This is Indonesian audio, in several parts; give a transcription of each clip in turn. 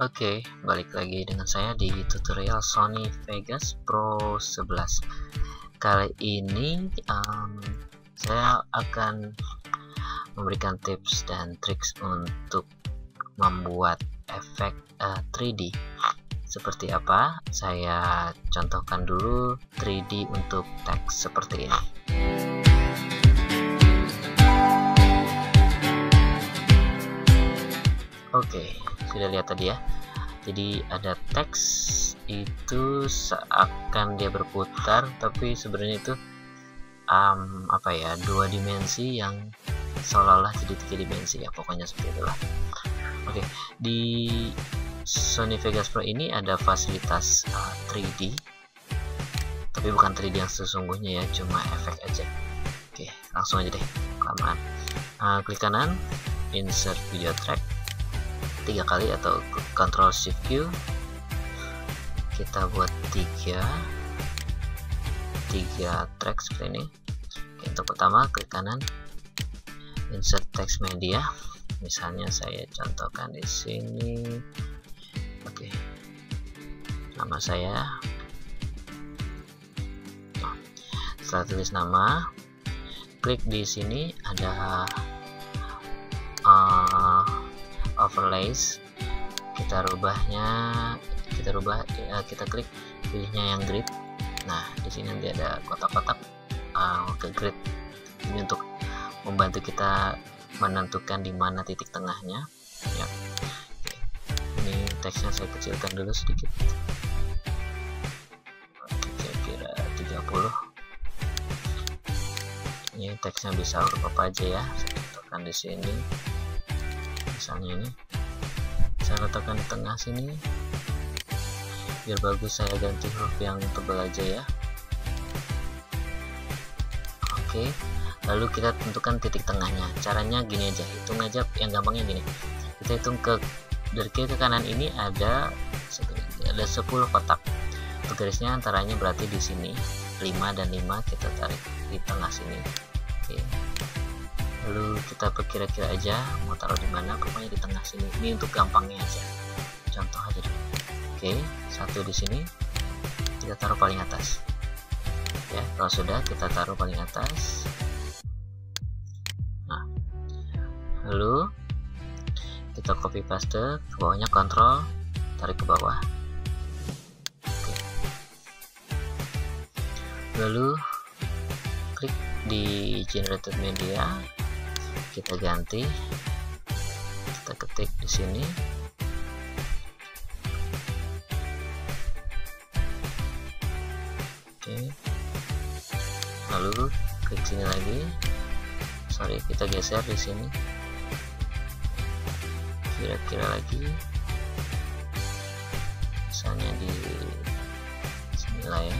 Oke, balik lagi dengan saya di tutorial Sony Vegas Pro 11. Kali ini um, saya akan memberikan tips dan triks untuk membuat efek uh, 3D. Seperti apa? Saya contohkan dulu 3D untuk teks seperti ini. Oke, sudah lihat tadi ya. Jadi ada teks itu seakan dia berputar tapi sebenarnya itu um, apa ya dua dimensi yang seolah-olah jadi tiga dimensi ya pokoknya seperti itulah. Oke di Sony Vegas Pro ini ada fasilitas uh, 3D tapi bukan 3D yang sesungguhnya ya cuma efek aja. Oke langsung aja deh kelamaan. Uh, klik kanan insert video track tiga kali atau Ctrl Shift Q. Kita buat tiga. Tiga track seperti ini. Untuk pertama klik kanan. Insert text media. Misalnya saya contohkan di sini. Oke. Nama saya. Setelah tulis nama klik di sini ada uh, overlays kita rubahnya kita rubah ya, kita klik pilihnya yang grid. Nah di sini nanti ada kotak-kotak uh, ke grid. Ini untuk membantu kita menentukan di mana titik tengahnya. Ya. Ini teksnya saya kecilkan dulu sedikit. Kira-kira 30 ini teksnya bisa huruf apa aja ya. Saya tentukan di sini misalnya ini. Saya letakkan di tengah sini. Biar bagus saya ganti huruf yang tebal aja ya. Oke lalu kita tentukan titik tengahnya. Caranya gini aja hitung aja yang gampangnya gini. Kita hitung ke dari kiri ke kanan ini ada ada 10 kotak. Garisnya antaranya berarti di sini 5 dan 5 kita tarik di tengah sini. Oke lalu kita perkira-kira aja mau taruh di mana pokoknya di tengah sini. Ini untuk gampangnya aja. Contoh aja dulu. Oke satu di sini. Kita taruh paling atas. Ya kalau sudah kita taruh paling atas. Nah lalu kita copy paste ke bawahnya kontrol tarik ke bawah. Oke. Lalu klik di generated media kita ganti. Kita ketik di sini. Oke. Lalu klik sini lagi. Sorry kita geser di sini. Kira-kira lagi. Misalnya di sini lah ya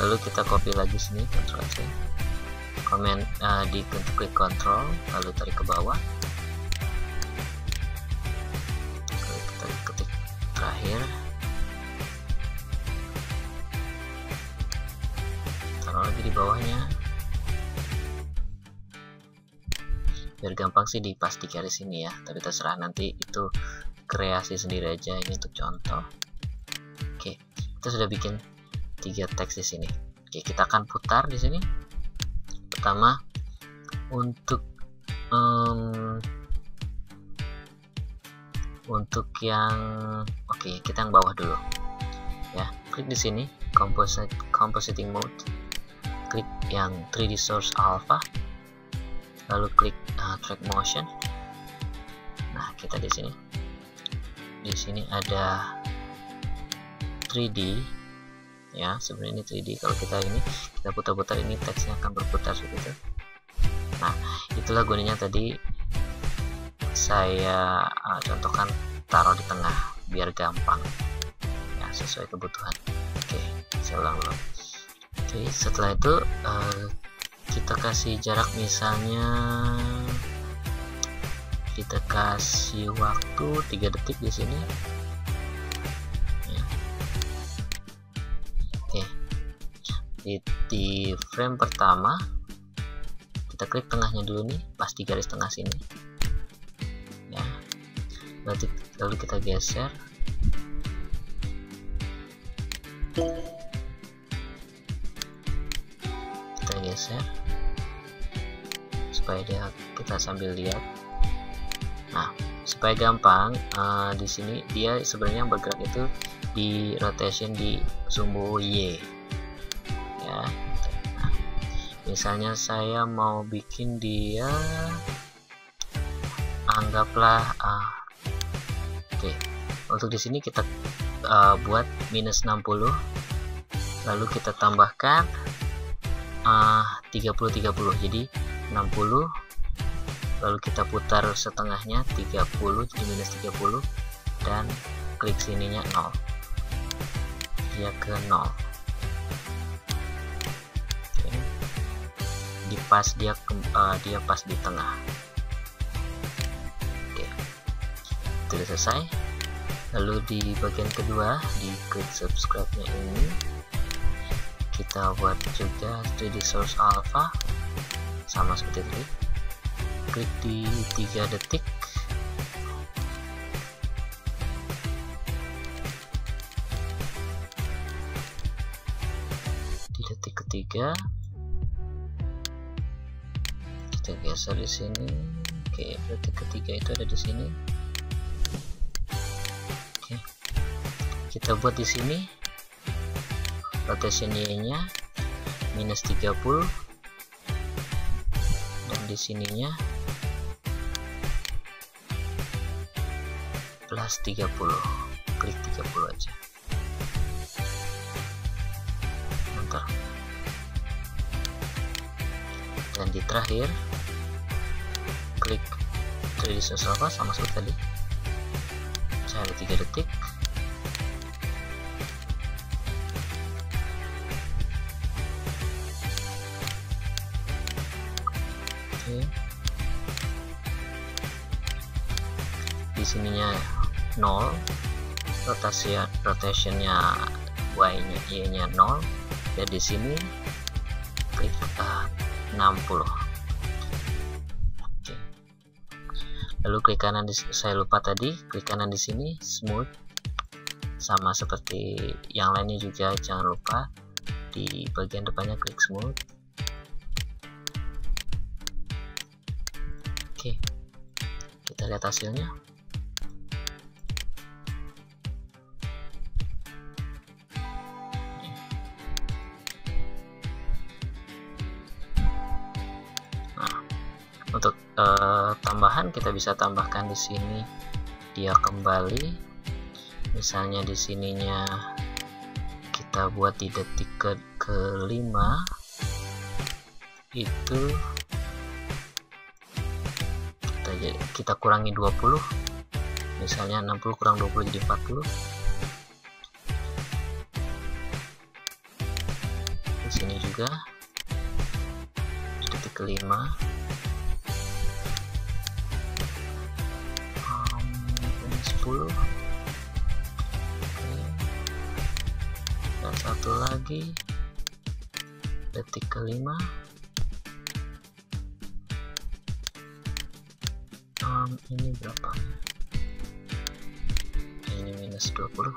lalu kita copy lagi sini Ctrl C komen uh, di klik Ctrl lalu tarik ke bawah. Lalu kita ketik terakhir. Taruh lagi di bawahnya. Biar gampang sih pas di garis ini ya tapi terserah nanti itu kreasi sendiri aja ini untuk contoh. Oke kita sudah bikin tiga teks di sini. Oke, kita akan putar di sini. Pertama, untuk um, untuk yang oke okay, kita yang bawah dulu. Ya klik di sini composite compositing mode. Klik yang 3D source alpha. Lalu klik uh, track motion. Nah kita di sini. Di sini ada 3D ya sebenarnya ini 3D kalau kita ini kita putar-putar ini teksnya akan berputar seperti itu. Nah itulah gunanya tadi saya uh, contohkan taruh di tengah biar gampang ya sesuai kebutuhan. Oke saya ulang dulu. Oke setelah itu uh, kita kasih jarak misalnya kita kasih waktu 3 detik di sini di, frame pertama. Kita klik tengahnya dulu nih pas di garis tengah sini. Ya. Berarti lalu kita geser. Kita geser. Supaya dia kita sambil lihat. Nah supaya gampang uh, di sini dia sebenarnya bergerak itu di rotation di sumbu Y ya. Misalnya saya mau bikin dia anggaplah uh, oke. Okay. untuk di sini kita uh, buat minus 60 lalu kita tambahkan uh, 30 30 jadi 60 lalu kita putar setengahnya 30 jadi minus 30 dan klik sininya 0 dia ke 0 di pas dia uh, dia pas di tengah. Oke. Sudah selesai. Lalu di bagian kedua di klik subscribe nya ini kita buat juga 3D source alpha sama seperti tadi. Klik di 3 detik. Di detik ketiga geser di sini. Oke detik ketiga itu ada di sini. Oke kita buat di sini. Rotation y nya minus 30 di sininya plus 30 klik 30 aja. Enter dan di terakhir klik 3D Source sama seperti tadi. Cari 3 detik. Di sininya 0 rotasi rotationnya y nya y nya 0 dan di sini klik uh, 60 lalu klik kanan di saya lupa tadi klik kanan di sini smooth. Sama seperti yang lainnya juga jangan lupa. Di bagian depannya klik smooth. Oke, kita lihat hasilnya. Uh, tambahan kita bisa tambahkan di sini. Dia kembali. Misalnya di sininya kita buat di detik ke kelima. Itu kita, kita kurangi 20 misalnya 60 kurang 20 jadi 40 di sini juga. Detik kelima 10 Oke. dan satu lagi. Detik kelima. Um, ini berapa? Ini minus 20 Oke.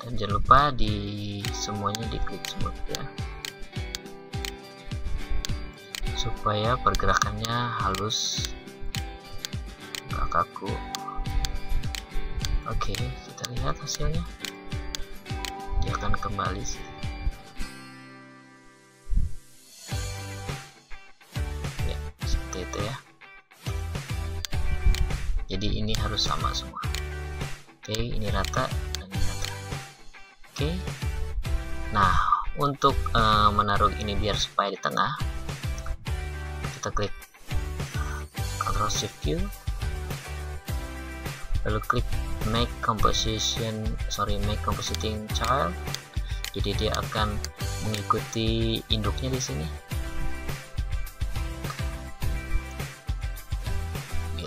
dan jangan lupa di semuanya diklik smooth ya supaya pergerakannya halus. Nggak kaku. Oke kita lihat hasilnya. Dia akan kembali sih. Itu ya. Jadi ini harus sama semua. Oke ini rata dan ini rata. Oke. Nah untuk uh, menaruh ini biar supaya di tengah kita klik Ctrl Shift Q. Lalu klik make composition sorry make compositing child. Jadi dia akan mengikuti induknya di sini.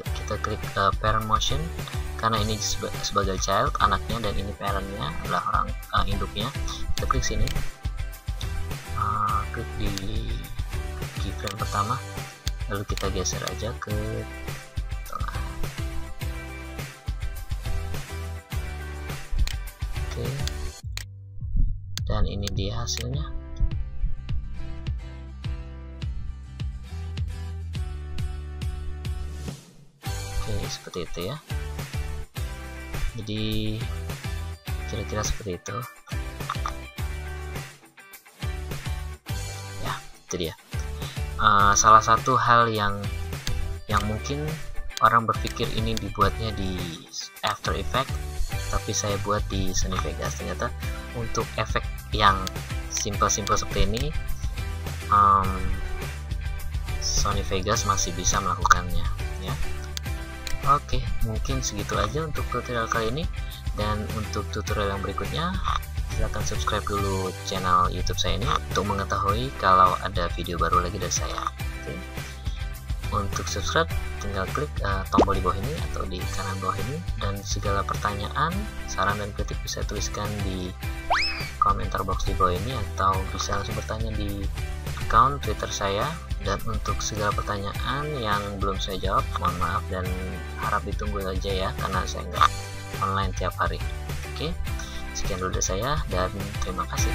Kita klik uh, parent motion. Karena ini sebagai child anaknya dan ini parentnya adalah orang uh, induknya. Kita klik sini. Klik di keyframe pertama lalu kita geser aja ke tengah. Oke. Dan ini dia hasilnya. Oke seperti itu ya. Jadi kira-kira seperti itu. Ya itu dia uh, salah satu hal yang yang mungkin orang berpikir ini dibuatnya di After Effects tapi saya buat di Sony Vegas. Ternyata untuk efek yang simple-simple seperti ini um, Sony Vegas masih bisa melakukannya ya. Oke mungkin segitu aja untuk tutorial kali ini. Dan untuk tutorial yang berikutnya silahkan subscribe dulu channel youtube saya ini untuk mengetahui kalau ada video baru lagi dari saya. Untuk subscribe tinggal klik uh, tombol di bawah ini atau di kanan bawah ini. Dan segala pertanyaan saran dan kritik bisa tuliskan di komentar box di bawah ini atau bisa langsung bertanya di account twitter saya. Dan untuk segala pertanyaan yang belum saya jawab mohon maaf dan harap ditunggu aja ya karena saya nggak online tiap hari. Oke sekian dulu dari saya dan terima kasih